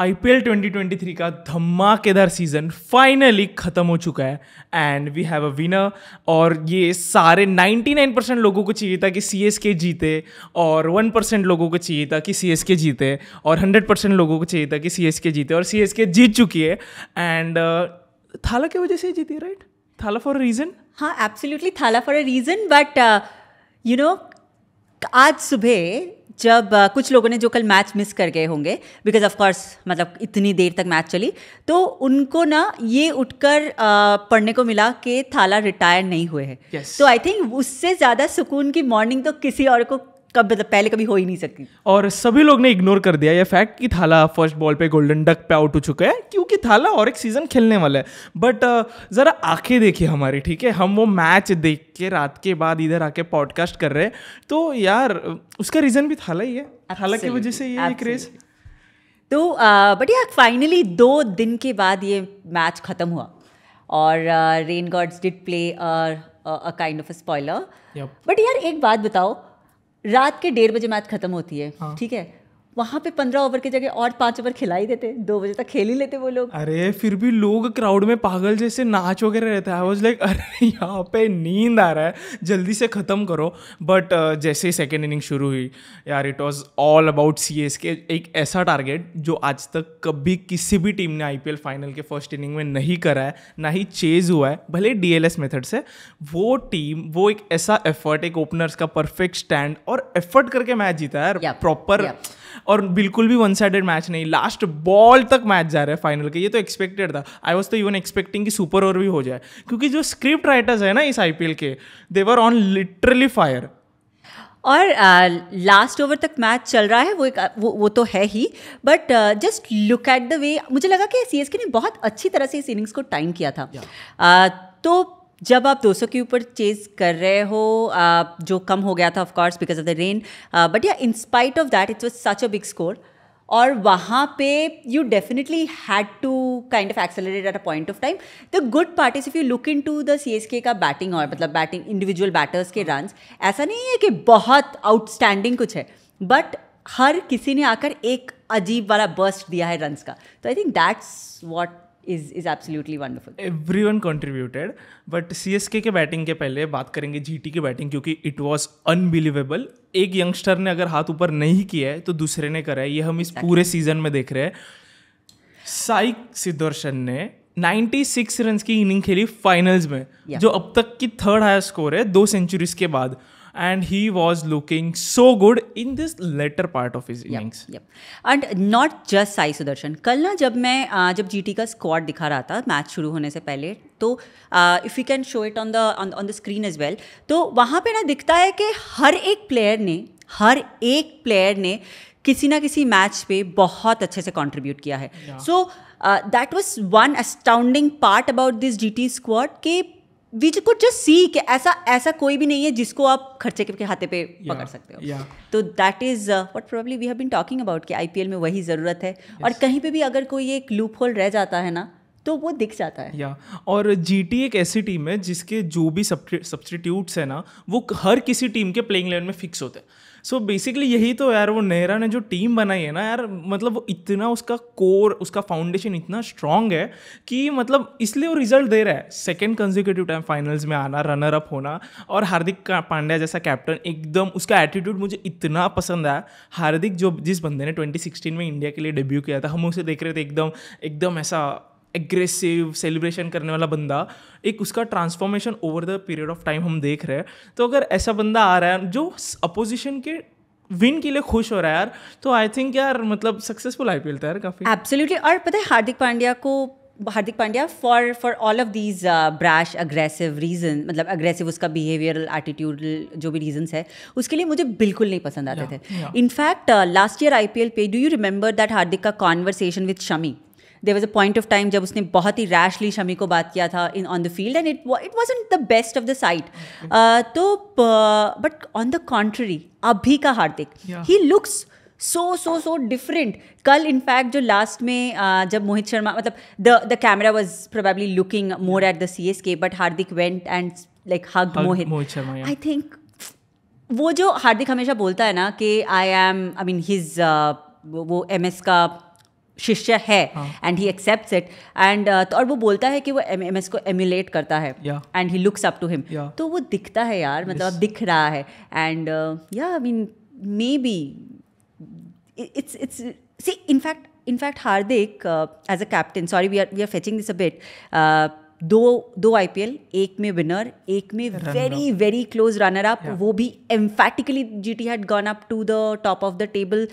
IPL 2023 का धमाकेदार season finally खत्म हो चुका है and we have a winner और ये सारे 99 परसेंट लोगों को चाहिए था कि सी जीते और 1 परसेंट लोगों को चाहिए था कि सी जीते और 100 परसेंट लोगों को चाहिए था कि सी जीते और सी जीत चुकी है. एंड uh, थाला की वजह से जीती right Thala for a reason हाँ absolutely Thala for a reason but you know आज सुबह जब uh, कुछ लोगों ने जो कल मैच मिस कर गए होंगे बिकॉज़ ऑफ़ कोर्स मतलब इतनी देर तक मैच चली तो उनको ना ये उठकर uh, पढ़ने को मिला कि थाला रिटायर नहीं हुए हैं Yes. तो आई थिंक उससे ज़्यादा सुकून की मॉर्निंग तो किसी और को कब मतलब पहले कभी हो ही नहीं सकती और सभी लोग ने इग्नोर कर दिया। ये फैक्ट कि थाला फ़र्स्ट बॉल पे गोल्डन डक पे आउट हो चुका है क्योंकि थाला और एक सीज़न खेलने वाला है। बट ज़रा आँखें देखिए हमारी ठीक है? हम वो मैच देख के रात के बाद इधर आके पॉडकास्ट कर रहे हैं। तो यार उसका रीज़न भी थाला ही है। थाला की वजह से ये क्रेज तो बट यार फाइनली दो दिन के बाद ये मैच ख़त्म हुआ। और rain gods did play a kind of a spoiler but यार एक बात बताओ रात के डेढ़ बजे मैच खत्म होती है ठीक है? वहाँ पे पंद्रह ओवर की जगह और पाँच ओवर खिला ही देते दो बजे तक खेल ही लेते वो लोग। अरे फिर भी लोग क्राउड में पागल जैसे नाच वगैरह रहता है। वॉज़ लाइक अरे यहाँ पे नींद आ रहा है जल्दी से ख़त्म करो। बट जैसे ही सेकेंड इनिंग शुरू हुई यार it was all about C S K एक ऐसा टारगेट जो आज तक कभी किसी भी टीम ने आई पी एल फाइनल के फ़र्स्ट इनिंग में नहीं करा है ना ही चेज हुआ है भले डी एल एस मेथड से। वो टीम वो एक ऐसा एफर्ट एक ओपनर्स का परफेक्ट स्टैंड और एफर्ट करके मैच जीता है यार प्रॉपर yep. और बिल्कुल भी वन साइडेड मैच नहीं। लास्ट बॉल तक मैच जा रहा है फाइनल के। ये तो एक्सपेक्टेड था। आई वॉज़ तो इवन एक्सपेक्टिंग कि सुपर ओवर भी हो जाए। क्योंकि जो स्क्रिप्ट राइटर्स है ना इस आईपीएल के they were on literally fire और लास्ट ओवर तक मैच चल रहा है वो एक वो, वो तो है ही। But just look at the way मुझे लगा कि सी ने बहुत अच्छी तरह से इस इनिंग्स को टाइम किया था। Yeah. uh, तो जब आप 200 के ऊपर चेज कर रहे हो uh, जो कम हो गया था of course because of the rain but yeah in spite of that it's was such a big score और वहाँ पे you definitely had to kind of accelerate at a point of time the good part is if you look into the C S K का batting और मतलब batting individual batters के run ऐसा नहीं है कि बहुत आउटस्टैंडिंग कुछ है बट हर किसी ने आकर एक अजीब वाला बर्स्ट दिया है रन्स का. तो I think that's what is is absolutely wonderful every one contributed but C S K batting के पहले बात करेंगे जी टी की बैटिंग क्योंकि इट वॉज़ अनबिलीवेबल एक यंगस्टर ने अगर हाथ ऊपर नहीं किया है तो दूसरे ने करा है। ये हम इस पूरे सीज़न में देख रहे हैं। साई सिद्धर्शन ने 96 रन की इनिंग खेली फाइनल्स में Yeah. जो अब तक की थर्ड हायर स्कोर है दो सेंचुरीज के बाद। And he was looking so good in this latter part of his innings and not just Sai Sudharsan कल ना जब मैं जब जीटी का स्क्वाड दिखा रहा था मैच शुरू होने से पहले तो if you can show it on the on the screen as well तो वहाँ पे ना दिखता है कि हर एक प्लेयर ने हर एक प्लेयर ने किसी ना किसी मैच पे बहुत अच्छे से कंट्रीब्यूट किया है। So that was one astounding part about this GT squad के वी कुड जस्ट सी कि ऐसा ऐसा कोई भी नहीं है जिसको आप खर्चे के हाथे पे पकड़ सकते हो। yeah. तो that is what probably we have been talking about कि आईपीएल में वही ज़रूरत है। और कहीं पे भी अगर कोई एक लूप होल रह जाता है ना तो वो दिख जाता है। या और जीटी एक ऐसी टीम है जिसके जो भी सब्सटीट्यूट्स है ना वो हर किसी टीम के प्लेइंग लेवल में फिक्स होते हैं। सो so बेसिकली यही तो यार वो नेहरा ने जो टीम बनाई है ना यार मतलब वो इतना उसका कोर उसका फाउंडेशन इतना स्ट्रांग है कि मतलब इसलिए वो रिज़ल्ट दे रहा है। सेकेंड कंजिक्यूटिव टाइम फाइनल्स में आना रनर अप होना और हार्दिक पांड्या जैसा कैप्टन एकदम उसका एटीट्यूड मुझे इतना पसंद आया। हार्दिक जो जिस बंदे ने 2016 में इंडिया के लिए डेब्यू किया था, हम उसे देख रहे थे, एकदम एकदम ऐसा एग्रेसिव सेलिब्रेशन करने वाला बंदा एक उसका transformation over the period of time हम देख रहे हैं। तो अगर ऐसा बंदा आ रहा है जो अपोजिशन के विन के लिए खुश हो रहा है यार तो आई थिंक यार मतलब सक्सेसफुल आईपीएल था यार काफ़ी। एब्सोल्युटली और पता है हार्दिक पांड्या को Hardik Pandya for for all of these brash aggressive reason मतलब अग्रेसिव उसका बिहेवियरल एटीट्यूड जो भी रीजंस है उसके लिए मुझे बिल्कुल नहीं पसंद आते Yeah, थे. In fact last year IPL पे do you remember that Hardik का conversation with Shami there was a point of time जब उसने बहुत ही रैशली शमी को बात किया था in on the field and it it was the best of the sight तो बट ऑन द कॉन्ट्ररी अभी का Hardik. He looks so so so different कल इनफैक्ट जो लास्ट में uh, जब मोहित शर्मा मतलब the the camera was probably looking more at the C S K but Hardik went and like hug Mohit. I think वो जो हार्दिक हमेशा बोलता है ना कि I am I mean his वो एम एस का शिष्य है and he accept it and और वो बोलता है कि वो एम एस को एम्यूलेट करता है and he looks up to him तो वो दिखता है यार मतलब अब दिख रहा है. And yeah I mean maybe it's it's see in fact Hardik as a captain sorry we are we are are this uh, दो दो आईपीएल एक में विनर एक में very very close runner up वो भी emphatically GT had gone up to the top of the table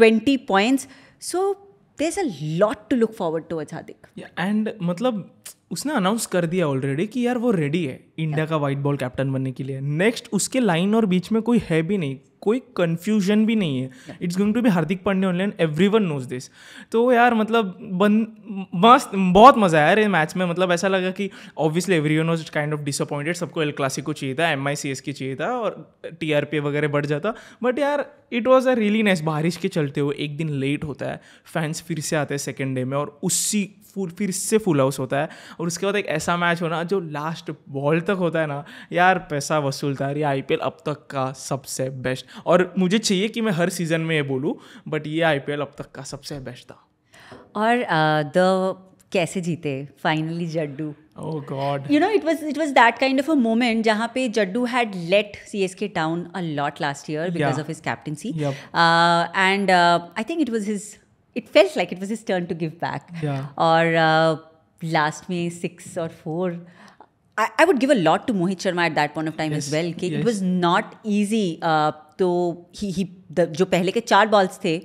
20 points so there is a lot to look forward to Hardik and मतलब उसने अनाउंस कर दिया ऑलरेडी कि यार वो रेडी है इंडिया का वाइट बॉल कैप्टन बनने के लिए। नेक्स्ट उसके लाइन और बीच में कोई है भी नहीं, कोई कंफ्यूजन भी नहीं है। It's going to be Hardik Pandya and everyone knows this तो यार मतलब बन, मस्त, बहुत मज़ा आया यार मैच में। मतलब ऐसा लगा कि obviously everyone was kind of disappointed सबको एल क्लासिको चाहिए था एम आई सी एस की चाहिए था और टी आर पी वगैरह बढ़ जाता। बट यार it was a really nice बारिश के चलते हुए एक दिन लेट होता है। फैंस फिर से आते हैं सेकेंड डे में और उसी फुल फिर से फुल हाउस होता है। और उसके बाद एक ऐसा मैच होना जो लास्ट बॉल तक होता है ना यार पैसा वसूलता है ये आई अब तक का सबसे बेस्ट और मुझे चाहिए कि मैं हर सीज़न में ये बोलूँ बट ये आईपीएल अब तक का सबसे बेस्ट था। और द कैसे जीते? Finally Jaddu. Oh god you know it was it was that kind of a moment जहाँ पे Jaddu had let CSK down a lot last year because Yeah. of his captaincy Yep. uh, and uh, I think it was his it felt like it was his turn to give back. Yeah. और uh, last में six or four. I, I would give a lot to Mohit Sharma at that point of time as well कि yes. it was not easy uh, तो he he जो पहले के चार balls थे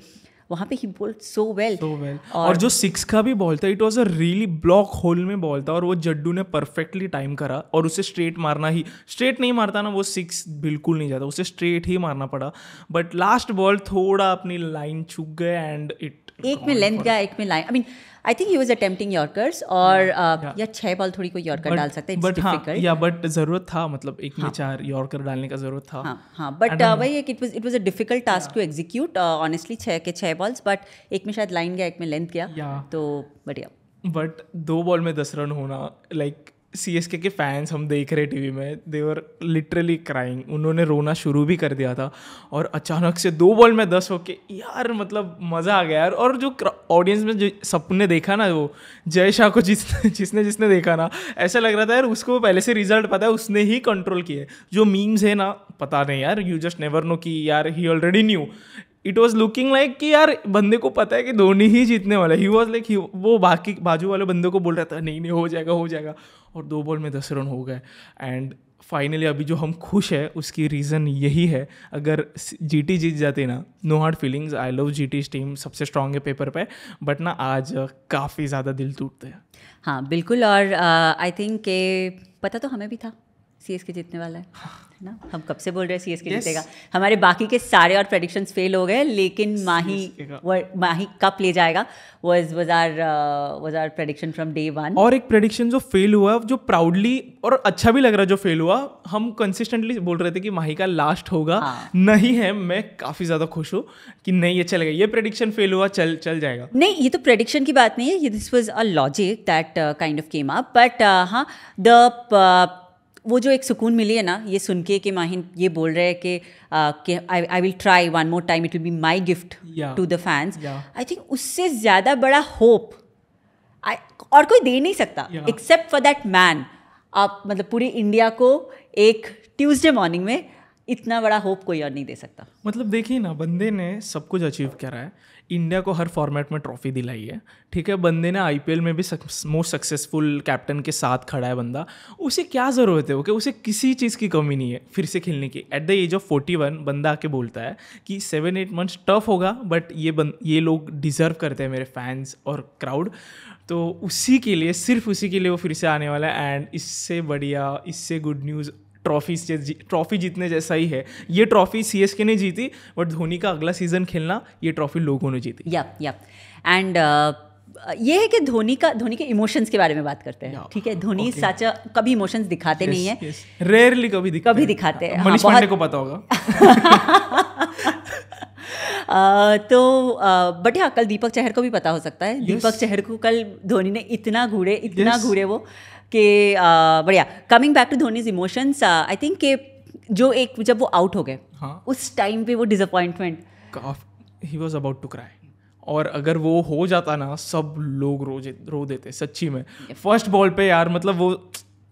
वहाँ पे ही bowled so well so well और जो सिक्स का भी बॉल था it was a really block hole में बॉल था और वो जड्डू ने परफेक्टली टाइम करा और उसे स्ट्रेट मारना ही स्ट्रेट नहीं मारता ना वो सिक्स बिल्कुल नहीं जाता उसे स्ट्रेट ही मारना पड़ा. बट लास्ट बॉल थोड़ा अपनी लाइन चुक गए एंड इट एक में लेंथ गया एक में line I mean I think he was attempting yorkers और uh, या छह बॉल थोड़ी कोई यॉर्कर डाल सकता है बट हाँ या बट ज़रूरत था मतलब एक में चार यॉर्कर डालने का ज़रूरत था. हाँ हाँ बट वही है कि it was it was a difficult task to execute honestly छह के छह बॉल्स बट एक में शायद लाइन गया एक में लेंथ गया. तो बढ़िया. बट दो बॉल में दस रन होना लाइक सी एस के के फैंस हम देख रहे टीवी में देवर लिटरली क्राइंग उन्होंने रोना शुरू भी कर दिया था और अचानक से दो बॉल में दस होके, यार मतलब मज़ा आ गया यार। और जो ऑडियंस में जो सबने देखा ना वो, जय शाह को जिसने जिसने जिसने देखा ना, ऐसा लग रहा था यार उसको पहले से रिज़ल्ट पता है, उसने ही कंट्रोल किए। जो मीम्स है ना, पता नहीं यार यू जस्ट नेवर नो कि यार he already knew it was looking like कि यार बंदे को पता है कि धोनी ही जीतने वाला ही। वॉज़ लाइक वो बाकी बाजू वाले बंदे को बोल रहा था नहीं नहीं हो जाएगा हो जाएगा। और दो बॉल में दस रन हो गए। एंड फाइनली अभी जो हम खुश है उसकी रीज़न यही है। अगर जी टी जीत जाती ना no hard feelings I love G T team सबसे स्ट्रांग है पेपर पे। बट ना आज काफ़ी ज़्यादा दिल टूटते हैं। हाँ बिल्कुल। और आई थिंक के पता तो हमें भी था सी एस के जीतने वाला है। है। ना? हम कब से बोल रहे हैं सी एस के Yes. जीतेगा हमारे बाकी के सारे और प्रेडिक्शंस फेल हो गए लेकिन माही माही कप ले जाएगा? Was was are was are prediction from day one और एक प्रेडिक्शन जो फेल हुआ जो प्राउडली और अच्छा भी लग रहा है जो फेल हुआ हम कंसिस्टेंटली बोल रहे थे कि माही का लास्ट होगा। हाँ। नहीं है मैं काफ़ी ज़्यादा खुश हूँ कि नहीं ये चलेगा। ये प्रेडिक्शन फेल हुआ चल चल जाएगा। नहीं ये तो प्रडिक्शन की बात नहीं है। ये this was a logic that kind of came up but हाँ द वो जो एक सुकून मिली है ना ये सुन के कि माहिन ये बोल रहे हैं कि I will try one more time it will be my gift to the fans I think उससे ज़्यादा बड़ा होप और कोई दे नहीं सकता एक्सेप्ट फॉर दैट मैन आप मतलब पूरी इंडिया को एक ट्यूसडे मॉर्निंग में इतना बड़ा होप कोई और नहीं दे सकता। मतलब देखिए ना, बंदे ने सब कुछ अचीव करा है। इंडिया को हर फॉर्मेट में ट्रॉफी दिलाई है। ठीक है, बंदे ने आईपीएल में भी मोस्ट सक्सेसफुल कैप्टन के साथ खड़ा है बंदा। उसे क्या ज़रूरत है? ओके, उसे किसी चीज़ की कमी नहीं है फिर से खेलने की। At the age of forty one बंदा आके बोलता है कि सेवन एट मंथ्स टफ होगा बट ये बन ये लोग डिज़र्व करते हैं मेरे फैंस और क्राउड तो उसी के लिए, सिर्फ़ उसी के लिए वो फिर से आने वाला है। एंड इससे बढ़िया, इससे गुड न्यूज़ ट्रॉफी ट्रॉफी जीतने जैसा ही है। ये ट्रॉफी सी एस के ने जीती बट धोनी का अगला सीज़न खेलना ये ट्रॉफी लोगों ने जीती। या या एंड ये है कि धोनी का धोनी के इमोशंस के बारे में बात करते हैं। ठीक है? धोनी Okay. सच कभी इमोशंस दिखाते yes, नहीं है। Rarely yes. कभी दिखाते कभी दिखाते हैं, हाँ, मनीष बहुत- पांडे को पता होगा। तो बट हाँ कल दीपक चहर को भी पता हो सकता है। Yes. दीपक चहर को कल धोनी ने इतना घूरे इतना Yes. घूरे वो कि बढ़िया। Coming back to Dhoni's emotions I think कि जो एक जब वो आउट हो गए हाँ। उस टाइम पे वो disappointment he was about to cry और अगर वो हो जाता ना सब लोग रो रो देते सच्ची में। फ़र्स्ट बॉल पे यार मतलब वो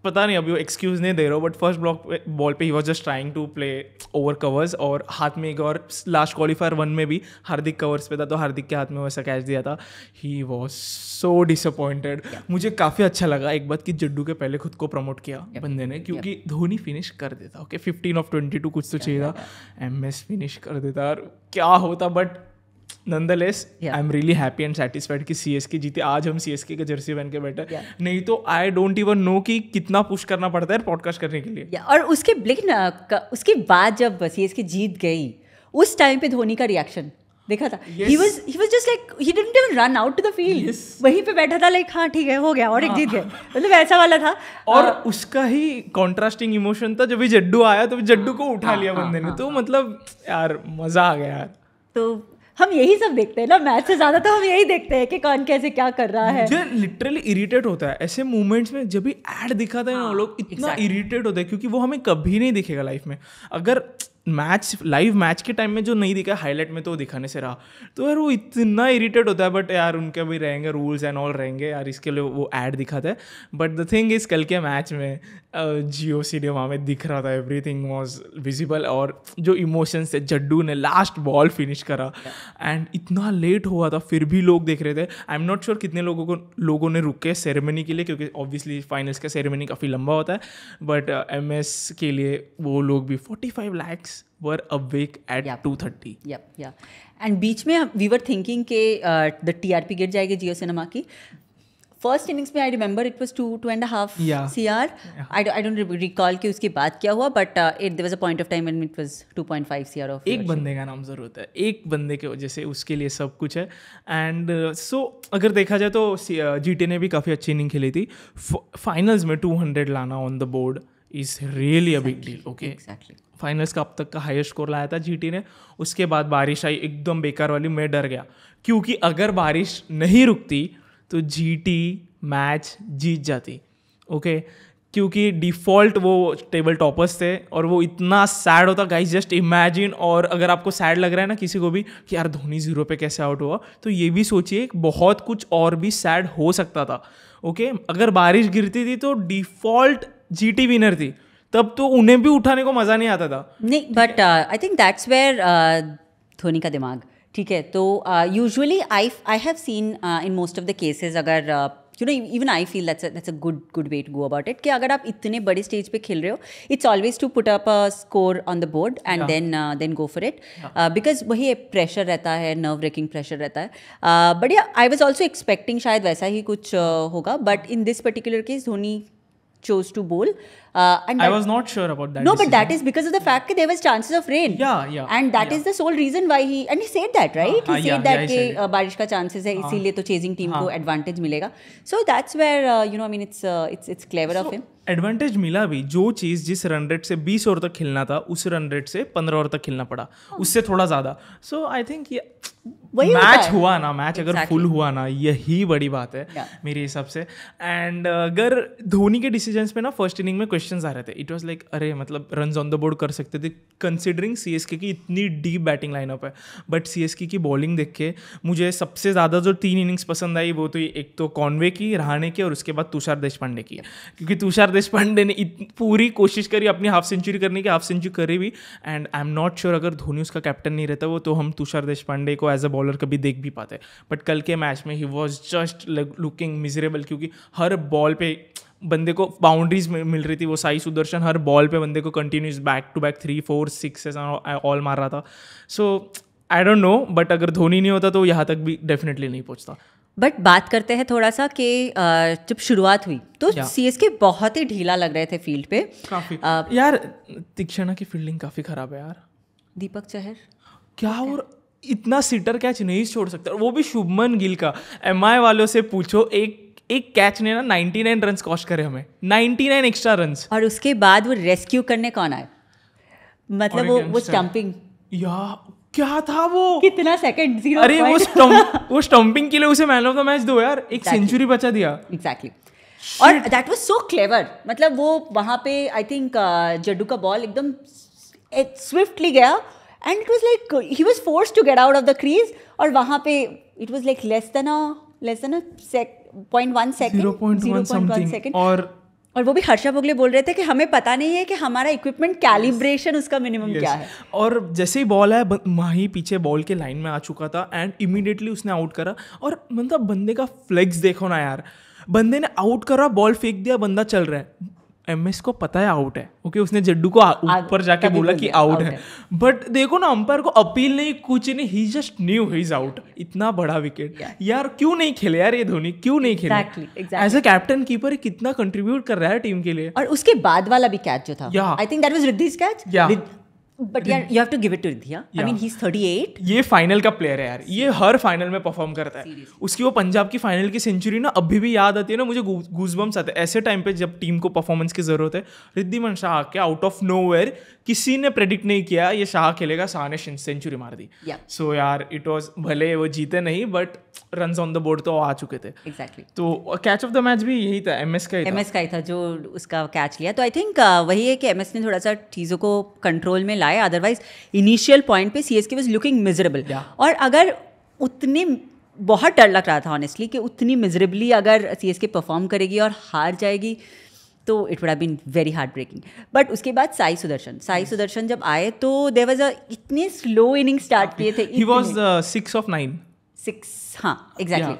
पता नहीं अभी वो एक्सक्यूज नहीं दे रहा हूँ बट फ़र्स्ट ब्लॉक बॉल पे he was just trying to play over covers और हाथ में एक और लास्ट क्वालिफायर वन में भी हार्दिक कवर्स पे था तो हार्दिक के हाथ में वैसा कैच दिया था। ही वॉज़ सो डिसअपॉइंटेड मुझे काफ़ी अच्छा लगा एक बात कि जड्डू के पहले खुद को प्रमोट किया बंदे ने क्योंकि धोनी फिनिश कर देता okay fifteen off twenty two कुछ तो चाहिए था। एम एस फिनिश कर देता और क्या होता but nonetheless I am really happy and satisfied कि सी एस के जीते। आज हम सी एस के जर्सी पहन के बैठे। Yeah. नहीं तो आई डोंट इवन नो कि कितना पुश करना पड़ता है पॉडकास्ट करने के लिए। Yeah, और उसके लेकिन उसके बाद जब सी एस के जीत गई उस टाइम पे धोनी का रिएक्शन देखा था? He was he was just like he didn't even run out to the field वहीं पे बैठा था लाइक हाँ ठीक है हो गया और एक जीत गए हाँ। मतलब ऐसा वाला था। और uh, उसका ही कॉन्ट्रास्टिंग इमोशन था जब भी जड्डू आया तो जड्डू को उठा हाँ, लिया हाँ, बंदे ने। तो मतलब यार मज़ा आ गया यार। तो हम यही सब देखते हैं ना मैच से ज़्यादा तो हम यही देखते हैं कि कौन कैसे क्या कर रहा है। मुझे लिटरली इरिटेट होता है। ऐसे मोमेंट्स में जब भी एड दिखाते हैं ना हाँ, लोग इतना इरिटेट होता है क्योंकि वो हमें कभी नहीं दिखेगा लाइफ में। अगर मैच लाइव मैच के टाइम में जो नहीं दिखा हाईलाइट में तो दिखाने से रहा। तो यार वो इतना इरिटेट होता है बट यार उनके भी रहेंगे रूल्स एंड ऑल रहेंगे यार इसके लिए वो ऐड दिखाता है। बट द थिंग इज़ कल के मैच में जियो सिनेमा में दिख रहा था एवरी थिंग वॉज़ विजिबल और जो इमोशंस थे जड्डू ने लास्ट बॉल फिनिश करा। एंड इतना लेट हुआ था फिर भी लोग देख रहे थे। आई एम नॉट श्योर कितने लोगों को लोगों ने रुके सेरेमनी के लिए क्योंकि ऑब्वियसली फाइनल्स का सेरेमनी काफ़ी लंबा होता है। बट एम एस के लिए वो लोग भी forty five lakhs were yep. 2:30 yep yeah and बीच में वी वर थिंकिंग के द टी आर पी गिर जाएगी जियो सिनेमा की। फ़र्स्ट इनिंग्स में I remember it was two two and half C R I I don't recall कि उसके बाद क्या हुआ but it there was a point of time and it was two point five C R of एक बंदे का नाम ज़रूरत है। एक बंदे के वजह से उसके लिए सब कुछ है। एंड सो uh, so, अगर देखा जाए तो जी टी uh, ने भी काफ़ी अच्छी इनिंग खेली थी। फाइनल्स में टू हंड्रेड लाना on the board is really a big deal okay finals का अब तक का हाईएस्ट स्कोर लाया था जीटी ने। उसके बाद बारिश आई एकदम बेकार वाली मैं डर गया। क्योंकि अगर बारिश नहीं रुकती तो जीटी मैच जीत जाती ओके क्योंकि डिफ़ॉल्ट वो टेबल टॉपर्स थे और वो इतना सैड होता। गाइस जस्ट इमेजिन और अगर आपको सैड लग रहा है ना किसी को भी कि यार धोनी ज़ीरो पे कैसे आउट हुआ तो ये भी सोचिए बहुत कुछ और भी सैड हो सकता था ओके अगर बारिश गिरती थी तो डिफ़ॉल्ट जीटी विनर थी, तब तो उन्हें भी उठाने को मज़ा नहीं आता था। नहीं but I think that's where Dhoni का दिमाग ठीक है तो usually I I have seen in most of the cases अगर you know even I feel that's that's a good good way to go about it कि अगर आप इतने बड़े स्टेज पे खेल रहे हो it's always to put up a score on the board and then then go for it because वही प्रेशर रहता है नर्व ब्रेकिंग प्रेशर रहता है बट या आई वॉज़ ऑल्सो एक्सपेक्टिंग शायद वैसा ही कुछ uh, होगा but in this particular case Dhoni chose to bowl. Uh, and I was not sure about that. No, decision. but that is because of the fact that there was chances of rain. Yeah, yeah. And that yeah. is the sole reason why he and he said that, right? Uh, he said yeah, that yeah, कि बारिश का chances है इसीलिए तो chasing team को advantage मिलेगा. So that's where uh, you know I mean it's uh, it's it's clever so, of him. Advantage मिला भी जो चीज़ जिस रन रेट से 20 ओवर तक खेलना था उस रन रेट से 15 ओवर तक खेलना पड़ा। उससे थोड़ा ज़्यादा। सो आई थिंक मैच हुआ ना मैच exactly. अगर फुल हुआ ना यही बड़ी बात है yeah. मेरे हिसाब से। एंड अगर धोनी के डिसीज़न पे ना फ़र्स्ट इनिंग में क्वेश्चन आ रहे थे। इट वॉज़ लाइक अरे मतलब रन ऑन द बोर्ड कर सकते थे कंसिडरिंग सी एस के की इतनी डीप बैटिंग लाइनअप है। बट सी एस के की बॉलिंग देख के मुझे सबसे ज़्यादा जो तीन इनिंग्स पसंद आई वो तो एक तो कॉन्वे की रहाने की और उसके बाद तुषार देश पांडे की क्योंकि तुषार देश पांडे ने पूरी कोशिश करी अपनी हाफ़ सेंचुरी करने की हाफ़ सेंचुरी करी भी। And I am not sure अगर धोनी उसका कैप्टन नहीं रहता वो तो हम तुषार देश पांडे को एज अ बॉलर कभी देख भी पाते। बट कल के मैच में he was just looking miserable क्योंकि हर बॉल पे बंदे को बाउंड्रीज मिल रही थी। वो साई सुदर्शन हर बॉल पे बंदे को continuous back to back three four six all मार रहा था। So I don't know but अगर धोनी नहीं होता तो यहाँ तक भी डेफिनेटली नहीं पहुँचता। बट बात करते हैं थोड़ा सा कि जब शुरुआत हुई तो सी एस के बहुत ही ढीला लग रहे थे फ़ील्ड पे। काफ़ी। आ, यार तीक्षणा की फील्डिंग काफ़ी खराब है यार। दीपक चहर? क्या और इतना सीटर कैच नहीं छोड़ सकता। वो भी शुभमन गिल का। एम आई वालों से पूछो एक एक कैच ने ना 99 नाइन रन कॉस्ट करे हमें। 99 एक्स्ट्रा रन और उसके बाद वो रेस्क्यू करने कौन आए? मतलब वो वो स्टंपिंग या क्या था वो? कितना सेकंड ज़ीरो अरे वो स्टंप वो स्टंपिंग के लिए उसे मैन ऑफ़ द मैच दो यार। एक सेंचुरी बचा दिया। एग्जैक्टली और दैट वाज सो क्लेवर मतलब वो वहाँ पे आई थिंक जड्डू का बॉल एकदम स्विफ्टली गया and it was like he was forced to get out of the crease और वहाँ पे it was like less than a less than a point one second 0.1 something second और और वो भी हर्षा भोगले बोल रहे थे कि हमें पता नहीं है कि हमारा इक्विपमेंट कैलिब्रेशन उसका मिनिमम Yes. क्या है। और जैसे ही बॉल आया माही पीछे बॉल के लाइन में आ चुका था एंड इमीडिएटली उसने आउट करा। और मतलब बंदे का फ्लेक्स देखो ना यार बंदे ने आउट करा बॉल फेंक दिया बंदा चल रहा है। एमएस को पता है आउट है ओके okay, उसने जड्डू को ऊपर जाके बोला कि आउट है। बट देखो ना अंपायर को अपील नहीं कुछ नहीं he just knew he is out इतना बड़ा विकेट Yeah. यार क्यों नहीं खेले यार ये धोनी? क्यों नहीं खेले. एज अ कैप्टन कीपर कितना कंट्रीब्यूट कर रहा है टीम के लिए? और उसके बाद वाला भी कैच जो था। I think that was Riddhi catch. But यार you have to give it to Riddhi I mean he is 38 ये फाइनल का प्लेयर है यार। ये हर फाइनल में परफॉर्म करता है। उसकी वो पंजाब की फाइनल की सेंचुरी ना अभी भी याद आती है ना मुझे गूजबम्स आते हैं। ऐसे टाइम पे जब टीम को परफॉर्मेंस की ज़रूरत है रिद्धि शाह के आउट ऑफ़ नो किसी ने प्रेडिक्ट नहीं किया ये शाह खेलेगा शाह ने सेंचुरी मार दी। Yeah. सो यार इट वॉज़ भले वो जीते नहीं but run on the board तो आ चुके थे। एग्जैक्टली तो कैच ऑफ़ द मैच भी यही था एम एस का ही था। एमएस का ही था जो उसका कैच लिया। तो आई थिंक वही है कि एमएस ने थोड़ा सा चीज़ों को कंट्रोल में लाया। अदरवाइज़ इनिशियल पॉइंट पे C S K was looking miserable और अगर उतने बहुत डर लग रहा था ऑनेस्टली कि उतनी मिजरेबली अगर सी एस के परफॉर्म करेगी और हार जाएगी तो it would have been very hard breaking but उसके बाद साई सुदर्शन साई सुदर्शन जब आए तो देर वॉज़ अ इतने स्लो इनिंग स्टार्ट किए थे he was six off nine six हाँ एग्जैक्टली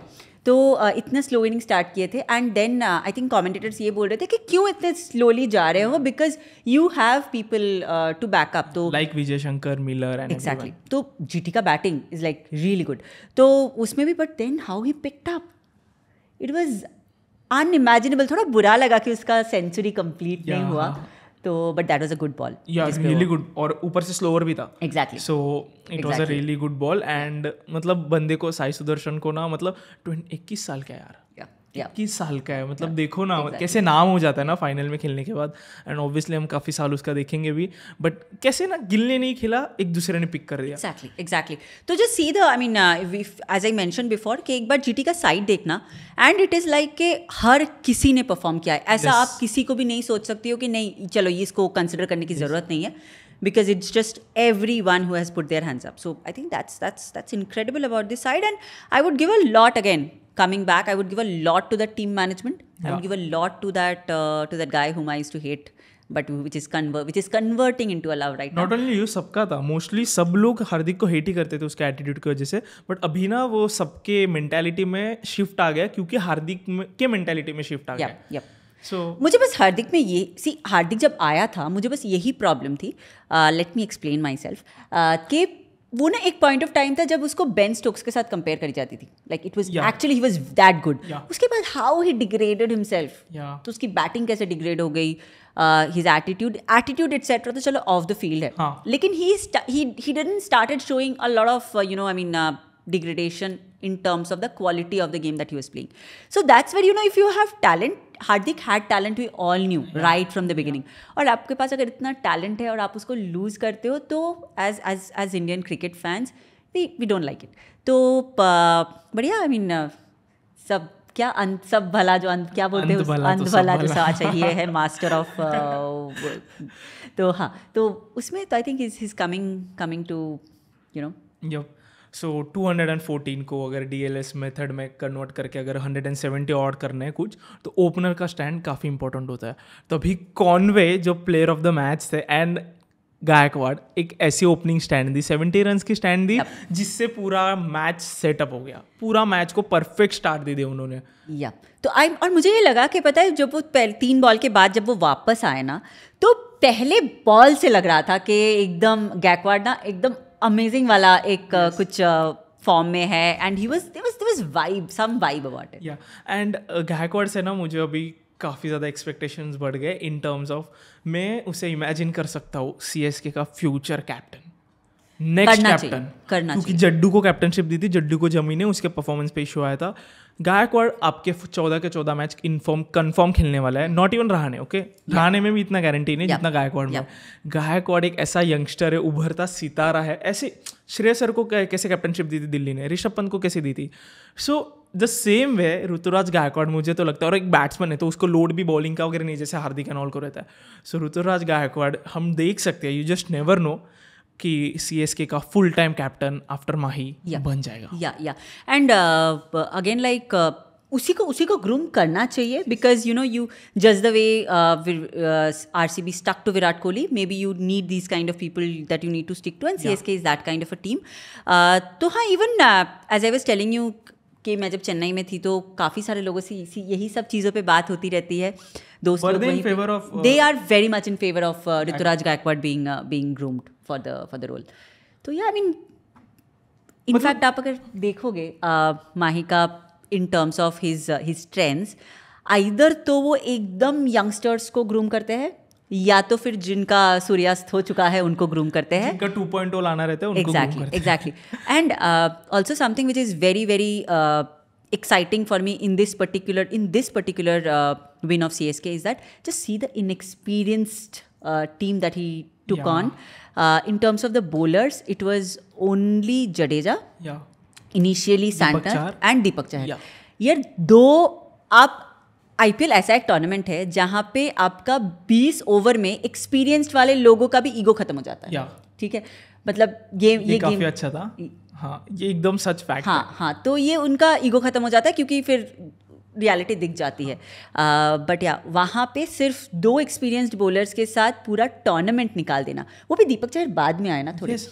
तो uh, इतने स्लो इनिंग स्टार्ट किए थे and then I think commentators ये बोल रहे थे कि क्यों इतने स्लोली जा रहे हो? Because you have people to backup तो like Vijay Shankar Miller and exactly तो जीटी का batting is like really good तो उसमें भी but then how he picked up it was unimaginable थोड़ा बुरा लगा कि उसका सेंचुरी कंप्लीट नहीं हुआ। हाँ. तो but that was a good ball या रियली गुड और ऊपर से स्लोअर भी था। Exactly so it was a really good ball and मतलब बंदे को साई सुदर्शन को ना मतलब इक्कीस साल का यार। इक्कीस साल का है? मतलब देखो ना कैसे नाम हो जाता है ना फाइनल में खेलने के बाद। एंड ऑब्वियसली हम काफ़ी साल उसका देखेंगे भी। बट कैसे ना गिल ने नहीं खेला एक दूसरे ने पिक कर दिया। एग्जैक्टली एग्जैक्टली तो just see the I mean as I mention before कि एक बार जीटी का साइड देखना। एंड इट इज़ लाइक के हर किसी ने परफॉर्म किया है। ऐसा Yes. आप किसी को भी नहीं सोच सकती हो कि नहीं चलो ये इसको कंसिडर करने की ज़रूरत नहीं है। Because it's just everyone who has put their hands up. So i think that's that's that's incredible about this side and i would give a lot again coming back i would give a lot to that team management yeah. i would give a lot to that uh, to that guy whom i used to hate but which is convert which is converting into a love right now not only you सबका था mostly सब लोग हार्दिक को hate ही करते थे उसके attitude की वजह से बट अभी ना वो सबके मेंटालिटी में शिफ्ट आ गया क्योंकि हार्दिक के मेंटालिटी में शिफ्ट आ गया yep yep सो मुझे बस हार्दिक में ये सी हार्दिक जब आया था मुझे बस यही प्रॉब्लम थी let me explain myself कि वो ना एक पॉइंट ऑफ़ टाइम था जब उसको बेन स्टोक्स के साथ कंपेयर करी जाती थी। Like it was actually he was that good उसके बाद हाउ ही डिग्रेडेड हिमसेल्फ तो उसकी बैटिंग कैसे डिग्रेड हो गई हिज एटीट्यूड एटीट्यूड एटसेट्रा तो चलो ऑफ़ द फ़ील्ड है। हाँ. लेकिन he he didn't started showing a lot of you know I mean degradation in terms of the quality of the game that he was playing. So that's where you know if you have talent, Hardik had talent we all knew right from the beginning. और आपके पास अगर इतना talent है और आप उसको lose करते हो तो as as as Indian cricket fans we we don't like it. तो बढ़िया आई मीन सब क्या अंत सब भला जो अंत क्या बोलते हैं अंत उस- भला तो अंत सब भला जो भला। सा अच्छा ये है मास्टर ऑफ तो हाँ तो उसमें तो I think is is coming coming to you know so 214 को अगर डीएलएस मेथड में कन्वर्ट करके अगर 170 और करने हैं कुछ तो ओपनर का स्टैंड काफ़ी इंपॉर्टेंट होता है। तो अभी कॉनवे जो प्लेयर ऑफ़ द मैच थे एंड गायकवाड़ एक ऐसी ओपनिंग स्टैंड दी 70 रन की स्टैंड दी जिससे पूरा मैच सेटअप हो गया। पूरा मैच को परफेक्ट स्टार्ट दे दिया उन्होंने। या तो आई और मुझे ये लगा कि पता है जब वो तीन बॉल के बाद जब वो वापस आए ना तो पहले बॉल से लग रहा था कि एकदम गैकवाड ना एकदम अमेजिंग वाला एक uh, कुछ फॉर्म में है and he was there was there was vibe some vibe about it yeah and Gaikwad से ना मुझे अभी काफ़ी ज़्यादा एक्सपेक्टेशंस बढ़ गए इन टर्म्स ऑफ़ मैं उसे इमेजिन कर सकता हूँ सी एस के का फ्यूचर कैप्टन नेक्स्ट कैप्टन करना क्योंकि जड्डू को कैप्टनशिप दी थी जड्डू को जमी ने उसके परफॉर्मेंस पे इशू आया था। गायकवाड़ आपके चौदह के चौदह मैच इन्फॉर्म कंफर्म खेलने वाला है। Not even Rahane okay Rahane में भी इतना गारंटी नहीं जितना गायकवाड़ में। गायकवाड़ एक ऐसा यंगस्टर है उभरता सितारा है। ऐसे श्रेय सर को कैसे कैप्टनशिप दी थी दिल्ली ने? ऋषभ पंत को कैसे दी थी? So the same way Ruturaj Gaikwad मुझे तो लगता है और एक बैट्समैन है तो उसको लोड भी बॉलिंग का वगैरह नहीं जैसे हार्दिक एंड ऑल को रहता है। सो ऋतुराज गायकवाड़ हम देख सकते हैं यू जस्ट नेवर नो कि सी एस के का full time captain after Mahi Yeah. बन जाएगा। या या एंड अगेन लाइक उसी को उसी को ग्रूम करना चाहिए because you know you just the way R C B stuck to Virat Kohli maybe you need this kind of people that you need to stick to and C S K is that kind of a team तो हाँ even as I was telling you कि मैं जब चेन्नई में थी तो काफ़ी सारे लोगों से इसी यही सब चीज़ों पे बात होती रहती है। दोस्त they are very much in favour of Ruturaj Gaikwad being being groomed for the for the role तो या आई मीन इनफैक्ट आप अगर देखोगे माही का in terms of his his trends either तो वो एकदम यंगस्टर्स को ग्रूम करते हैं या तो फिर जिनका सूर्यास्त हो चुका है उनको ग्रूम करते हैं। जिनका टू पॉइंट oh लाना रहता है exactly exactly and also something which is very very exciting for me in this particular in this particular win of C S K is that just see the inexperienced team that he took Yeah. on uh, in terms of the bowlers it was only jadeja या initially Santner Chahar. And Deepak Chahar Yeah. यार दो आप IPL ऐसा एक tournament है जहाँ पे आपका 20 ओवर में एक्सपीरियंस्ड वाले लोगों का भी ईगो खत्म हो जाता है Yeah. ठीक है मतलब गेम ये ये काफ़ी गेम अच्छा था हाँ ये एकदम सच फैक्ट हाँ हाँ तो ये उनका ईगो खत्म हो जाता है क्योंकि फिर रियलिटी दिख जाती है। बट या वहाँ पे सिर्फ़ दो एक्सपीरियंस्ड बॉलर्स के साथ पूरा टूर्नामेंट निकाल देना। वो भी दीपक चहर बाद में आए ना थोड़े। Yes.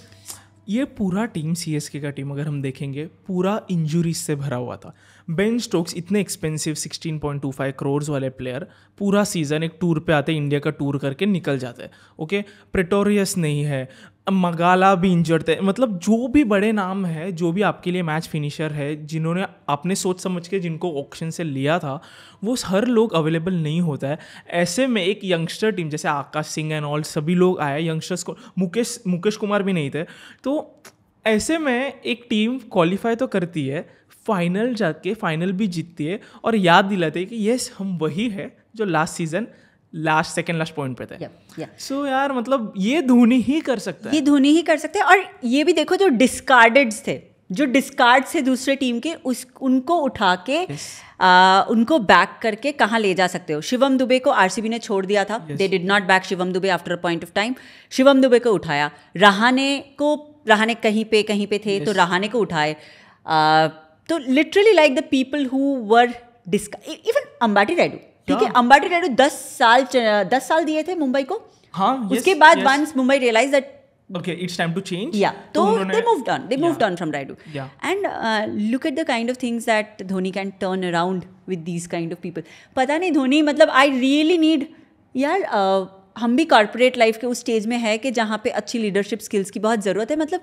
ये पूरा टीम सी एस के का टीम अगर हम देखेंगे, पूरा इंजुरीज से भरा हुआ था। बेन स्टोक्स इतने एक्सपेंसिव 16.25 करोड़ वाले प्लेयर पूरा सीज़न एक टूर पे आते इंडिया का टूर करके निकल जाते। हैं ओके प्रेटोरियस नहीं है मगाला भी इंजर्ड थे। मतलब जो भी बड़े नाम है, जो भी आपके लिए मैच फिनिशर है, जिन्होंने आपने सोच समझ के जिनको ऑप्शन से लिया था, वो हर लोग अवेलेबल नहीं होता है। ऐसे में एक यंगस्टर टीम जैसे आकाश सिंह एंड ऑल सभी लोग आए यंगस्टर्स को, मुकेश मुकेश कुमार भी नहीं थे। तो ऐसे में एक टीम क्वालिफाई तो करती है फाइनल जाके फाइनल भी जीतती है और याद दिलाते है कि यस हम वही है जो last season last second last point पे थे। सो यार मतलब ये धोनी ही कर सकता है। ये धोनी ही कर सकते हैं। और ये भी देखो जो डिस्कार्डेड थे जो डिस्कार्ड थे दूसरे टीम के उस उनको उठा के yes. आ, उनको बैक करके कहाँ ले जा सकते हो? शिवम दुबे को आरसीबी ने छोड़ दिया था। They did not back Shivam Dube after a point of time Shivam Dube को उठाया। रहाने को रहाने कहीं पे कहीं पे थे yes. तो रहाने को उठाए। आ, तो literally like the people who were डिस्का even Ambati Rayudu ठीक है अंबाटी रायडू दस साल दस साल दिए थे मुंबई को हाँ उसके बाद once Mumbai realise that okay it's time to change yeah so they moved on they moved Yeah. on from raidu Yeah. and uh, look at the kind of things that dhoni can turn around with these kind of people पता नहीं धोनी मतलब I really need यार uh, हम भी corporate life के उस stage में है कि जहाँ पे अच्छी लीडरशिप स्किल्स की बहुत ज़रूरत है मतलब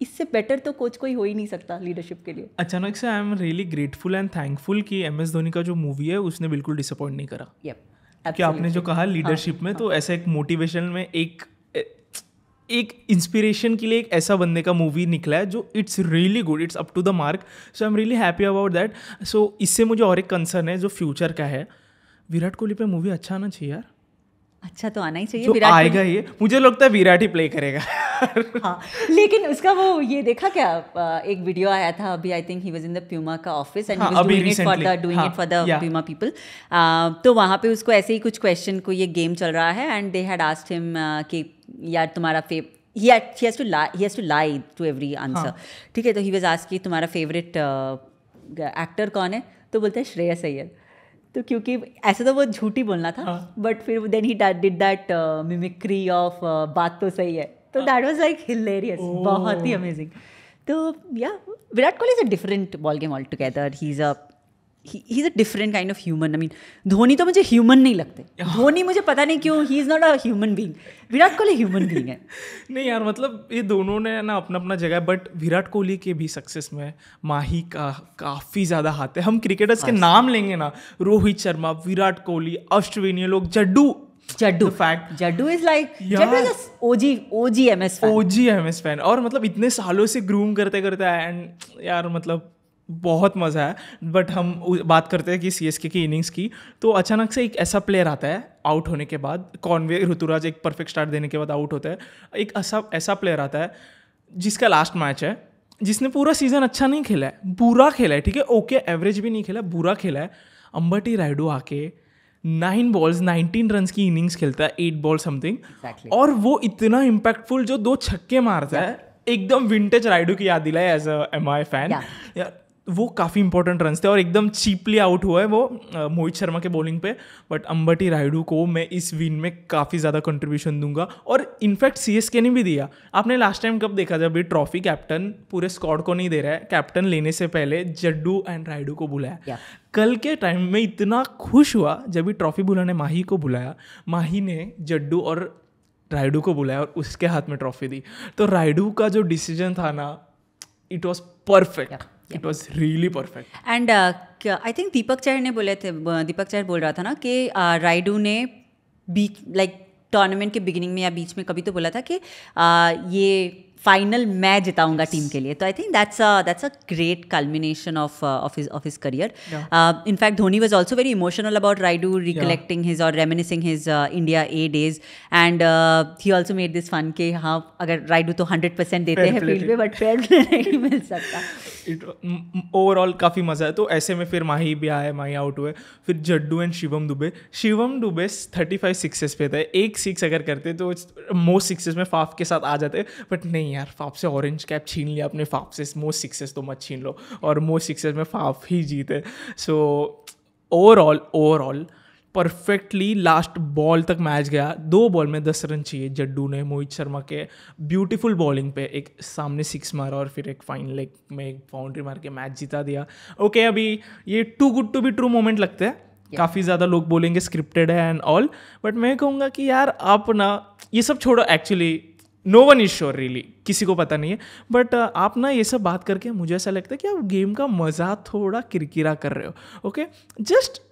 इससे बेटर तो कोच कोई हो ही नहीं सकता लीडरशिप के लिए। अचानक से I am really grateful and thankful कि एम एस धोनी का जो मूवी है उसने बिल्कुल डिसअपॉइंट नहीं करा। Yep कि आपने जो कहा लीडरशिप में तो ऐसा एक मोटिवेशन में एक एक इंस्पिरेशन के लिए एक ऐसा बंदे का मूवी निकला है जो it's really good it's up to the mark so I am really happy about that so इससे मुझे और एक कंसर्न है जो फ्यूचर का है। विराट कोहली पे मूवी अच्छा आना चाहिए यार। अच्छा तो आना ही चाहिए विराट आएगा ये मुझे लगता है विराट ही प्ले करेगा। हाँ लेकिन उसका वो ये देखा क्या एक वीडियो आया था अभी I think he was in the Puma का ऑफ़िस एंड हाँ, he doing it for the doing हाँ, it for the Puma people तो वहाँ पे उसको ऐसे ही कुछ क्वेश्चन को ये गेम चल रहा है and they had asked him कि यार तुम्हारा fave he had he has to lie he has to lie to every answer ठीक है तो ही वाज आस्क कि तुम्हारा फेवरेट एक्टर कौन है? तो बोलते हैं श्रेयस अय्यर। तो क्योंकि ऐसा तो वो झूठी बोलना था बट फिर then he did that mimicry of बात तो सही है। तो दैट वाज लाइक हिलेरियस बहुत ही अमेजिंग तो या Virat Kohli is a different ball game all together he is a he is a different kind of human I mean Dhoni तो मुझे ह्यूमन नहीं लगते। धोनी मुझे पता नहीं क्यों he is not a human being Virat Kohli human being है। नहीं यार मतलब ये दोनों ने ना अपना अपना जगह बट विराट कोहली के भी सक्सेस में माही का काफ़ी ज़्यादा हाथ है। हम क्रिकेटर्स के नाम लेंगे ना रोहित शर्मा विराट कोहली अश्विनी लोग Jaddu. Jaddu. Fact Jaddu is like यार। Jaddu is OG OG MS fan OG M S fan और मतलब इतने सालों से ग्रूम करते करते एंड यार मतलब बहुत मज़ा है बट हम बात करते हैं कि सी एस के की इनिंग्स की तो अचानक से एक ऐसा प्लेयर आता है आउट होने के बाद कॉन्वे ऋतुराज एक परफेक्ट स्टार्ट देने के बाद आउट होता है एक ऐसा ऐसा प्लेयर आता है जिसका लास्ट मैच है जिसने पूरा सीज़न अच्छा नहीं खेला है बुरा खेला है ठीक है ओके एवरेज भी नहीं खेला बुरा खेला है अंबटी रायडू आके नाइन बॉल्स नाइनटीन रन की इनिंग्स खेलता है एट बॉल समथिंग। और वो इतना इम्पैक्टफुल जो दो छक्के मारता है एकदम विंटेज राइडू की याद दिलाए as a M I fan Yeah. वो काफ़ी इंपॉर्टेंट रन थे और एकदम चीपली आउट हुआ है वो मोहित शर्मा के बॉलिंग पे। बट अंबटी राइडू को मैं इस विन में काफ़ी ज़्यादा कंट्रीब्यूशन दूँगा। और इनफैक्ट सी एस के ने भी दिया। आपने लास्ट टाइम कब देखा जब ये ट्रॉफी कैप्टन पूरे स्क्वाड को नहीं दे रहा है। कैप्टन लेने से पहले जड्डू एंड राइडू को बुलाया। Yeah. कल के टाइम में इतना खुश हुआ जब ये ट्रॉफी बुलाने माही को बुलाया। माही ने जड्डू और राइडू को बुलाया और उसके हाथ में ट्रॉफी दी। तो राइडू का जो डिसीज़न था ना it was perfect it was really perfect and I think Deepak Chahar ने बोले थे दीपक चैर बोल रहा था ना कि राइडू ने बीच लाइक टूर्नामेंट के बिगिनिंग में या बीच में कभी तो बोला था कि ये फाइनल मैं जिताऊँगा टीम के लिए. तो I think that's that's a great culmination of of his of his career in fact Dhoni was also very emotional about Rayudu recollecting his और reminiscing his India A days and he also made this fun कि हाँ अगर राइडू तो hundred percent देते हैं field पे but fair नहीं मिल सकता ओवरऑल काफ़ी मज़ा है। तो ऐसे में फिर माही भी आए माही आउट हुए। फिर Jaddu and Shivam Dube. Shivam Dube thirty five sixes पे थे। एक सिक्स अगर करते तो मोस्ट सिक्सेस में फाफ के साथ आ जाते। बट नहीं यार फाफ से ऑरेंज कैप छीन लिया अपने फाफ से मोस्ट सिक्सेस तो मत छीन लो। और मोस्ट सिक्सेस में फाफ ही जीते। So overall overall perfectly last ball तक मैच गया। दो बॉल में दस रन चाहिए जड्डू ने मोहित शर्मा के। ब्यूटीफुल बॉलिंग पे एक सामने सिक्स मारा और फिर एक फाइन लेग में एक बाउंड्री मार के मैच जीता दिया। ओके okay, अभी ये too good to be true moment लगते हैं। Yeah. काफ़ी ज़्यादा लोग बोलेंगे स्क्रिप्टेड है एंड ऑल बट मैं कहूँगा कि यार आप ना ये सब छोड़ो actually no one is sure really किसी को पता नहीं है। बट आप ना ये सब बात करके मुझे ऐसा लगता है कि आप गेम का मज़ा थोड़ा किरकिरा कर रहे हो ओके जस्ट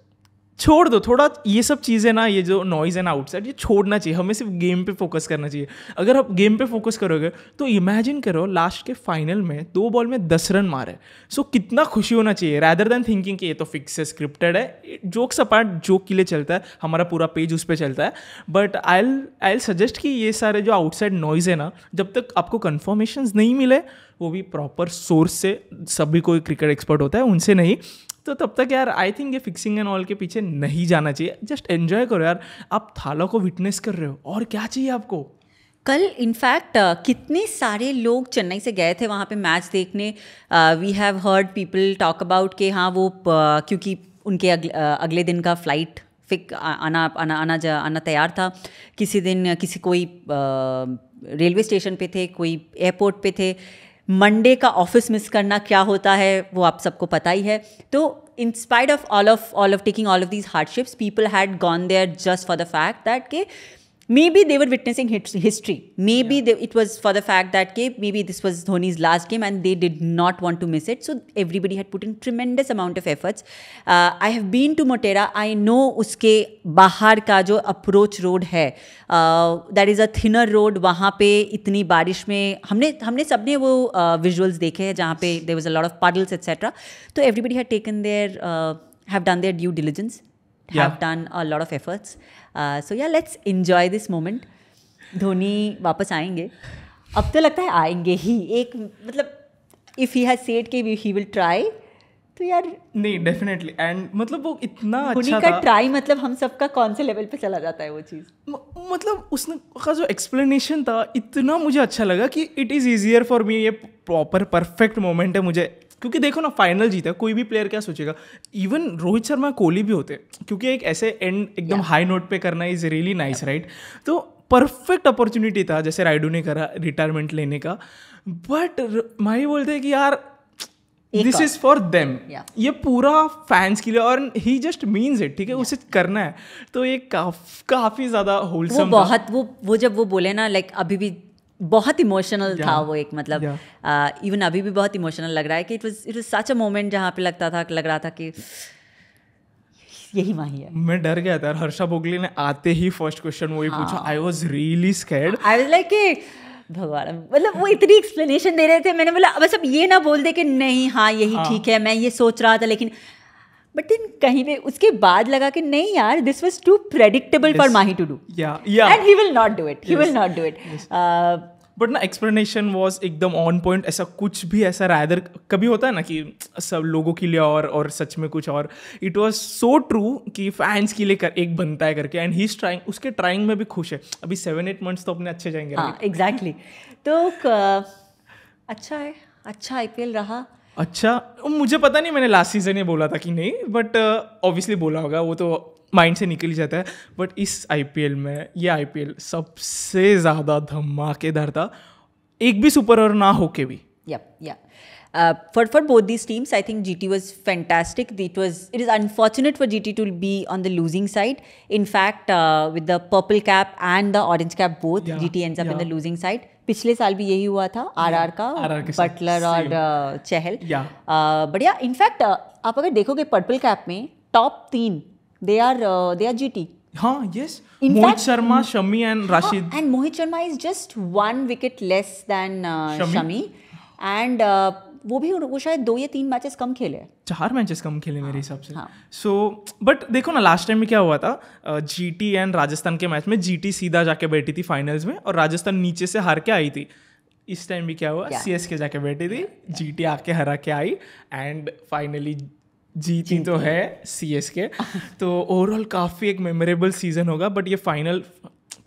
छोड़ दो, थोड़ा ये सब चीज़ें ना, ये जो नॉइज़ एंड आउटसाइड ये छोड़ना चाहिए, हमें सिर्फ़ गेम पे फोकस करना चाहिए। अगर आप गेम पे फोकस करोगे तो इमेजिन करो लास्ट के फाइनल में दो बॉल में दस रन मारे। सो कितना खुशी होना चाहिए। रैदर देन थिंकिंग कि ये तो फिक्स है स्क्रिप्टेड है जोक्स अपार्ट जोक के लिए चलता है, हमारा पूरा पेज उस पर चलता है। बट आई आई सजेस्ट कि ये सारे जो आउटसाइड नॉइज़ है ना, जब तक आपको कन्फर्मेशन नहीं मिले वो भी प्रॉपर सोर्स से सभी कोई क्रिकेट एक्सपर्ट होता है उनसे नहीं। तो तब तक यार आई थिंक ये फिक्सिंग एंड ऑल के पीछे नहीं जाना चाहिए। जस्ट एन्जॉय करो यार। आप थाला को विटनेस कर रहे हो और क्या चाहिए आपको? कल इनफैक्ट uh, कितने सारे लोग चेन्नई से गए थे वहाँ पे मैच देखने। We have heard people talk about के हाँ वो uh, क्योंकि उनके अगले, uh, अगले दिन का फ़्लाइट फिक आना आना आना जा आना तैयार था। किसी दिन किसी कोई रेलवे स्टेशन पे थे कोई एयरपोर्ट पे थे। मंडे का ऑफ़िस मिस करना क्या होता है, वो आप सबको पता ही है। तो in spite of all of all of taking all of these hardships people had gone there just for the fact that के may be they were witnessing history may be it was for the fact that के may be this was is last game and they did not want to miss it so everybody had put in tremendous amount of efforts I have been to Motera I no उसके बाहर का जो approach road है that is a thinner road वहाँ पर इतनी बारिश में हमने हमने सबने वो विजुअल्स देखे हैं जहाँ पे there was a lot of hurdles etcetera तो everybody had taken there have done their due diligence Yeah. have done a lot of efforts. Uh, so yeah, let's enjoy this moment. Dhoni वापस आएँगे। अब तो लगता है आएँगे ही। एक मतलब इफ़ ही हैज़ सेड के ही विल ट्राई तो यार नहीं डेफिनेटली एंड मतलब वो इतना धोनी अच्छा का ट्राई मतलब हम सबका कौन से लेवल पे चला जाता है वो चीज़? म- मतलब उसने का जो एक्सप्लेनेशन था इतना मुझे अच्छा लगा कि it is easier for me ये प्रॉपर परफेक्ट मोमेंट है मुझे। क्योंकि देखो ना फाइनल जीता कोई भी प्लेयर क्या सोचेगा? इवन रोहित शर्मा कोहली भी होते क्योंकि एक ऐसे एंड एकदम हाई नोट पे करना इज़ रियली नाइस राइट तो परफेक्ट अपॉर्चुनिटी था जैसे राइडू ने करा रिटायरमेंट लेने का। बट माही बोलते हैं कि यार दिस इज़ फॉर देम ये पूरा फैंस के लिए और ही जस्ट मीन्स इट ठीक है? उसे करना है। तो ये काफ, काफ़ी ज़्यादा वो बहुत वो वो जब वो बोले ना लाइक अभी भी बहुत इमोशनल yeah. था वो एक मतलब इवन Yeah. इवन अभी भी बहुत इमोशनल लग रहा है कि it was it was such a moment जहाँ पे लगता था लग रहा था कि यही माही है मैं डर गया था हर्षा बोगले ने आते ही फ़र्स्ट क्वेश्चन वही पूछा I was really scared I was like भगवान मतलब वो इतनी एक्सप्लेनेशन दे रहे थे मैंने बोला बस अब ये ना बोल दे कि नहीं हाँ यही ठीक हाँ. है मैं ये सोच रहा था लेकिन बट देन कहीं पे उसके बाद लगा कि नहीं यार this was too predictable for Mahi to do या he will not do it. He will not do it. uh, but ना एक्सप्लेनेशन वॉज़ एकदम ऑन पॉइंट ऐसा कुछ भी ऐसा रायदर कभी होता है ना कि सब लोगों के लिए और और सच में कुछ और। इट वॉज़ सो ट्रू कि फैंस के लिए कर, एक बनता है करके एंड ही इज़ ट्राइंग उसके ट्राइंग में भी खुश है। अभी सेवन एट मंथ्स तो अपने अच्छे जाएँगे हाँ एग्जैक्टली तो अच्छा है अच्छा आईपीएल रहा। अच्छा मुझे पता नहीं मैंने लास्ट सीज़न ये बोला था कि नहीं बट ऑब्वियसली uh, बोला होगा वो तो माइंड से निकल ही जाता है। बट इस आईपीएल में ये आईपीएल सबसे ज़्यादा धमाकेदार था एक भी सुपर ओवर ना होके भी। या या for for both this teams I think G T was fantastic that was it is unfortunate for G T to be on the losing side in fact with the purple cap and the orange cap both G T and in the losing side पिछले साल भी यही हुआ था RR का Buttler और uh, चहल बढ़िया in fact आप अगर देखोगे पर्पल कैप में टॉप तीन they are they are GT हाँ yes Mohit Sharma Shami and Rashid and Mohit Sharma is just one wicket less than? Shami and वो भी वो शायद दो या तीन मैचेस कम खेले चार मैचेस कम खेले मेरे हिसाब से। हाँ। सो बट देखो ना लास्ट टाइम में क्या हुआ था? जीटी एंड राजस्थान के मैच में जीटी सीधा जाके बैठी थी फाइनल्स में और राजस्थान नीचे से हार के आई थी। इस टाइम भी क्या हुआ? सी एस के जाके बैठी थी जी टी आके हरा के आई एंड फाइनली जीती तो है सी एस के तो ओवरऑल काफ़ी एक मेमोरेबल सीज़न होगा बट ये फाइनल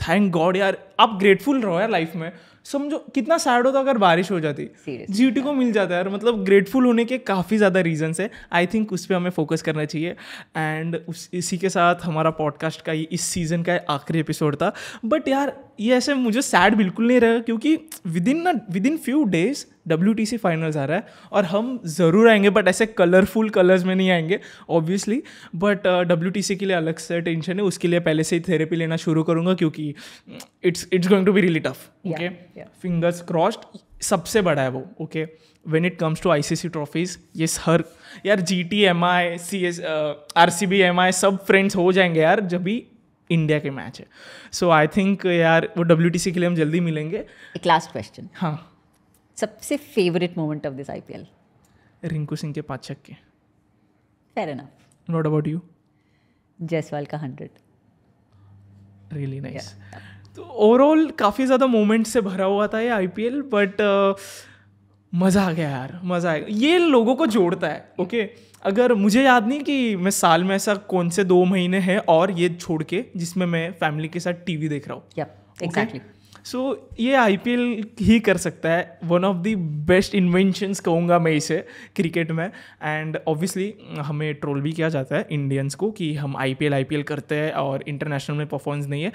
थैंक गॉड यार आप ग्रेटफुल रहो यार लाइफ में। समझो कितना सैड होता अगर बारिश हो जाती। जी टी को मिल जाता है यार मतलब ग्रेटफुल होने के काफ़ी ज़्यादा रीजंस है। आई थिंक उस पर हमें फोकस करना चाहिए। एंड उस इसी के साथ हमारा पॉडकास्ट का ये इस सीज़न का आखिरी एपिसोड था। बट यार ये ऐसे मुझे सैड बिल्कुल नहीं रहेगा क्योंकि within within few days W T C finals आ रहा है और हम ज़रूर आएँगे बट ऐसे कलरफुल कलर्स में नहीं आएँगे obviously but W T C के लिए अलग से टेंशन है उसके लिए पहले से ही थेरेपी लेना शुरू करूँगा क्योंकि it's it's going to be really tough okay fingers crossed सबसे बड़ा है वो okay when it comes to I C C trophies ये हर यार G T M I C S R C B M I सब फ्रेंड्स हो जाएँगे यार जब भी इंडिया के मैच है. सो आई थिंक यार वो डब्ल्यूटीसी के लिए हम जल्दी मिलेंगे. एक लास्ट क्वेश्चन हाँ. सबसे favourite moment of this IPL Rinku Singh के पाँच छक्के. Fair enough not about you Jaiswal का हंड्रेड रियली नाइस तो ओवरऑल काफ़ी ज़्यादा मोमेंट से भरा हुआ था ये आई पी एल बट मज़ा आ गया यार मज़ा आ गया. ये लोगों को जोड़ता है ओके अगर मुझे याद नहीं कि मैं साल में ऐसा कौन से दो महीने हैं और ये छोड़ के जिसमें मैं फैमिली के साथ टीवी देख रहा हूँ। एग्जैक्टली सो ये आईपीएल ही कर सकता है। One of the best inventions कहूँगा मैं इसे क्रिकेट में। एंड ऑब्वियसली हमें ट्रोल भी किया जाता है इंडियंस को कि हम आई पी करते हैं और इंटरनेशनल में परफॉर्मेंस नहीं है।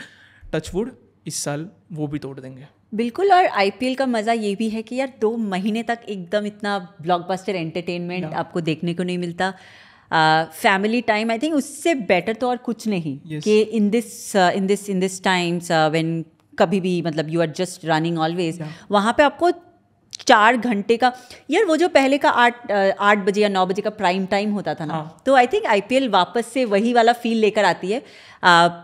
टचवुड इस साल वो भी तोड़ देंगे। बिल्कुल और आईपीएल का मज़ा ये भी है कि यार दो महीने तक एकदम इतना ब्लॉकबस्टर एंटरटेनमेंट आपको देखने को नहीं मिलता। फैमिली टाइम आई थिंक उससे बेटर तो और कुछ नहीं Yes. कि in this in this in this times when कभी भी मतलब you are just running always वहाँ पे आपको चार घंटे का यार वो जो पहले का आठ आठ बजे या नौ बजे का प्राइम टाइम होता था ना हाँ। तो आई थिंक आईपीएल वापस से वही वाला फील लेकर आती है।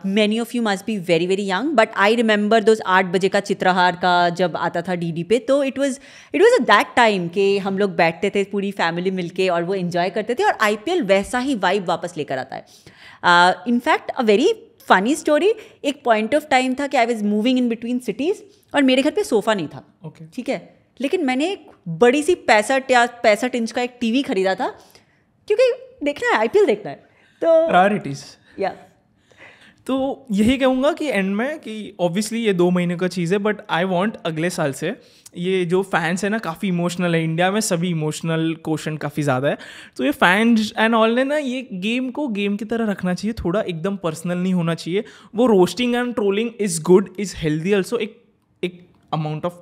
Many of you must be very very young but I remember those आठ बजे का चित्रहार का जब आता था डीडी पे तो it was it was a that time कि हम लोग बैठते थे पूरी फैमिली मिलके और वो इन्जॉय करते थे और आईपीएल वैसा ही वाइब वापस लेकर आता है। In fact a very funny story एक पॉइंट ऑफ़ टाइम था कि I was moving in between cities और मेरे घर पे सोफ़ा नहीं था। ओके ठीक है? लेकिन मैंने एक बड़ी सी पैंसठ या पैंसठ इंच का एक टीवी खरीदा था क्योंकि देखना है आईपीएल देखना है तो प्रायोरिटीज़ या तो यही कहूँगा कि एंड में कि ऑब्वियसली ये दो महीने का चीज़ है बट आई वांट अगले साल से ये जो फैंस है ना काफ़ी इमोशनल है। इंडिया में सभी इमोशनल क्वेश्चन काफ़ी ज़्यादा है। तो ये फैंस एंड ऑल ने ना ये गेम को गेम की तरह रखना चाहिए थोड़ा एकदम पर्सनल नहीं होना चाहिए। वो roasting and trolling is good is healthy also एक एक अमाउंट ऑफ़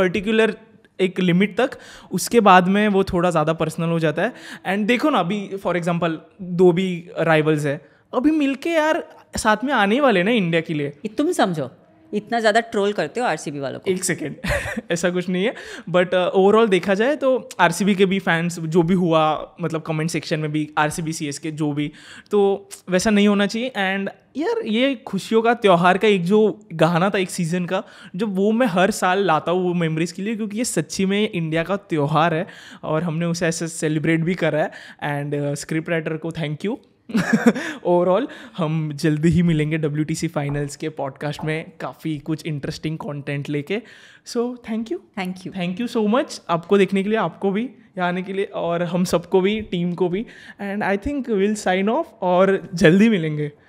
पर्टिकुलर एक लिमिट तक उसके बाद में वो थोड़ा ज़्यादा पर्सनल हो जाता है। एंड देखो ना अभी फॉर एग्ज़ाम्पल दो भी राइवल्स है। अभी मिलके यार साथ में आने वाले ना इंडिया के लिए। तुम समझो इतना ज़्यादा ट्रोल करते हो आरसीबी वालों को। एक सेकेंड ऐसा कुछ नहीं है। बट ओवरऑल uh, देखा जाए तो आर के भी फैंस जो भी हुआ मतलब कमेंट सेक्शन में भी R C B C S K जो भी तो वैसा नहीं होना चाहिए। एंड यार ये खुशियों का त्यौहार का एक जो गाना था एक सीज़न का जो वो मैं हर साल लाता हूँ वो मेमोरीज़ के लिए क्योंकि ये सच्ची में इंडिया का त्यौहार है और हमने उसे ऐसे सेलिब्रेट भी करा है। एंड स्क्रिप्ट राइटर को थैंक यू ओवरऑल हम जल्दी ही मिलेंगे डब्ल्यू टी सी फाइनल्स के पॉडकास्ट में काफ़ी कुछ इंटरेस्टिंग कंटेंट लेके। So thank you thank you thank you so much आपको देखने के लिए आपको भी यहाँ आने के लिए और हम सबको भी टीम को भी। And I think will sign off और जल्दी मिलेंगे।